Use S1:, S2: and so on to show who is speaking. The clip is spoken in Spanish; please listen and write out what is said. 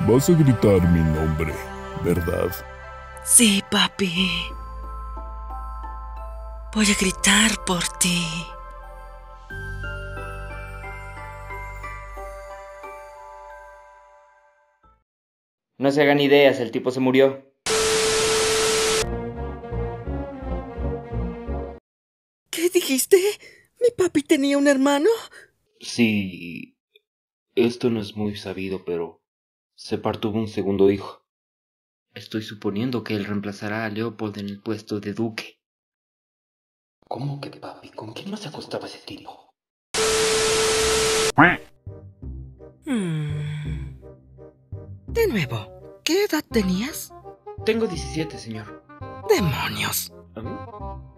S1: Vas a gritar mi nombre, ¿verdad?
S2: Sí, papi. Voy a gritar por ti.
S3: No se hagan ideas, el tipo se murió.
S2: ¿Qué dijiste? ¿Mi papi tenía un hermano?
S4: Sí. Esto no es muy sabido, pero Separ tuvo un segundo hijo. Estoy suponiendo que él reemplazará a Leopold en el puesto de duque.
S5: ¿Cómo que papi? ¿Con quién no se acostaba ese tipo?
S2: Hmm. De nuevo, ¿qué edad tenías?
S4: Tengo 17, señor.
S2: ¡Demonios!
S4: ¿Ah?